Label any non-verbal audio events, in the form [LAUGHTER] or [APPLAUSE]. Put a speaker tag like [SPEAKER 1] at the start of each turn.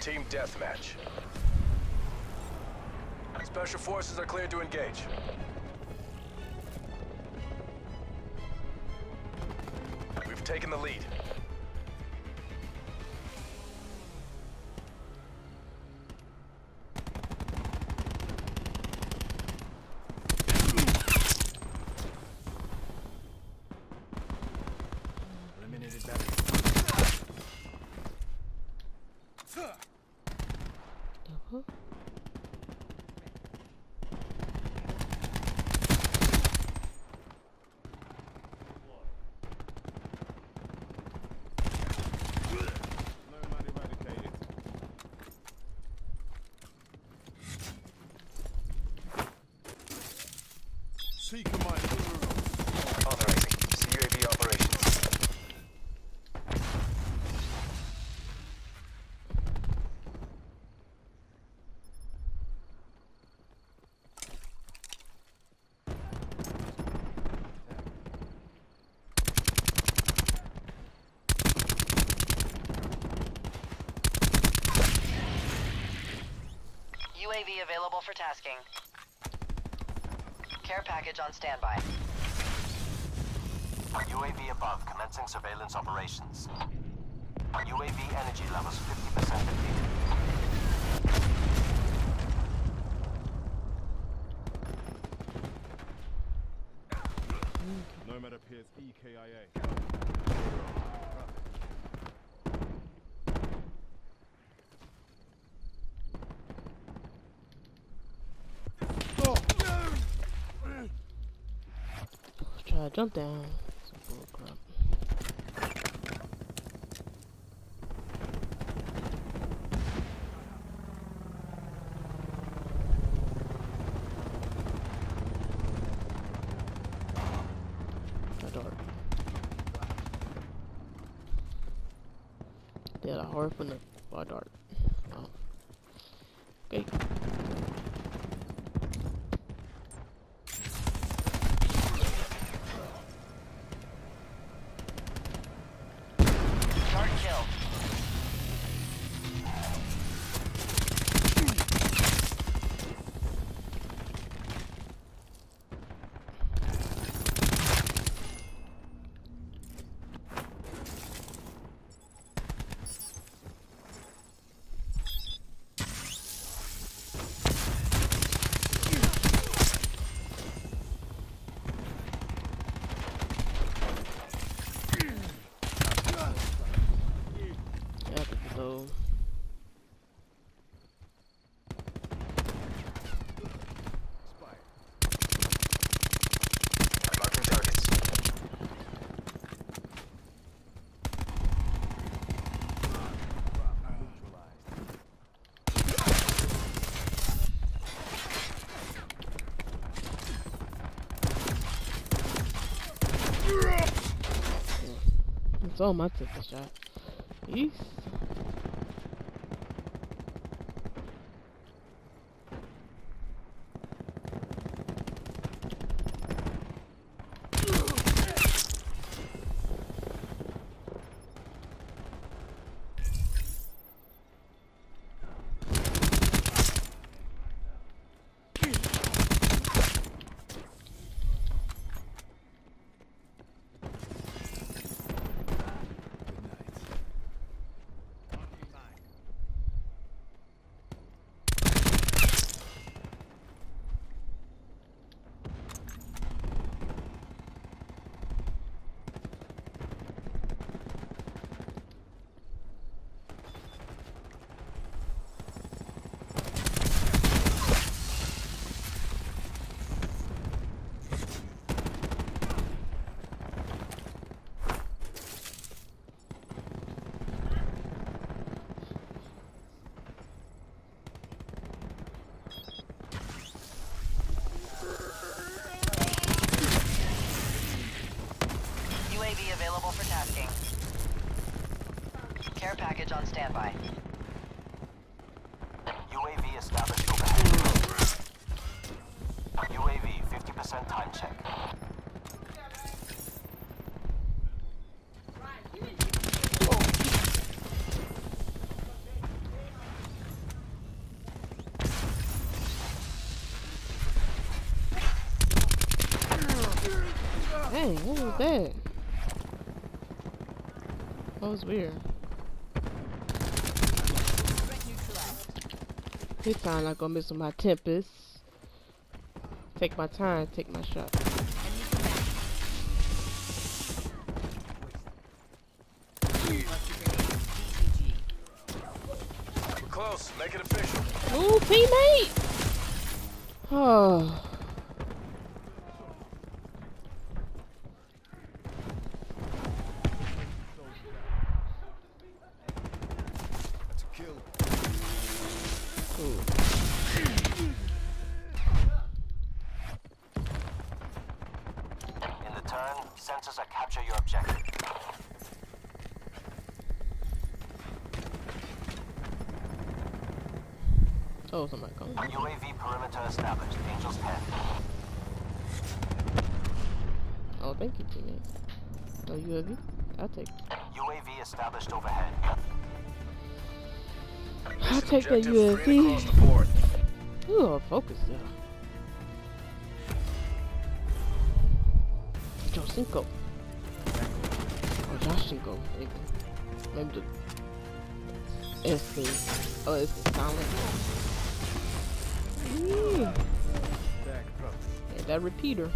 [SPEAKER 1] Team deathmatch. Special forces are cleared to engage. We've taken the lead.
[SPEAKER 2] Seeker mine.
[SPEAKER 1] Authorizing.
[SPEAKER 3] UAV available for tasking. Care package on standby.
[SPEAKER 4] UAV above, commencing surveillance operations. UAV energy levels 50% depleted.
[SPEAKER 2] Nomad appears EKIA.
[SPEAKER 5] Try to jump down. Yeah, the harp and the bar dart. Oh. Okay. So That's all my tip shot. Peace.
[SPEAKER 3] Care package on standby.
[SPEAKER 4] UAV established overhead. UAV 50% time check.
[SPEAKER 5] Dang, what was that? That was weird. This time I'm gonna miss with my Tempest. Take my time, take my shot.
[SPEAKER 1] We're close. Make it official.
[SPEAKER 5] Ooh, teammate! [SIGHS] Oh.
[SPEAKER 4] Sensors are capture your objective.
[SPEAKER 5] Oh, somebody coming.
[SPEAKER 4] UAV perimeter established. Angels 10.
[SPEAKER 5] Oh, thank you, teammate. Oh, UAV? I'll take
[SPEAKER 4] UAV established overhead.
[SPEAKER 5] I'll take that UAV.
[SPEAKER 1] across the board.
[SPEAKER 5] Ooh, focus there. Josinko. Or Joshinko, maybe. Maybe the S thing. Oh, it's the silent. Yeah.
[SPEAKER 2] Back up.
[SPEAKER 5] Yeah, that repeater.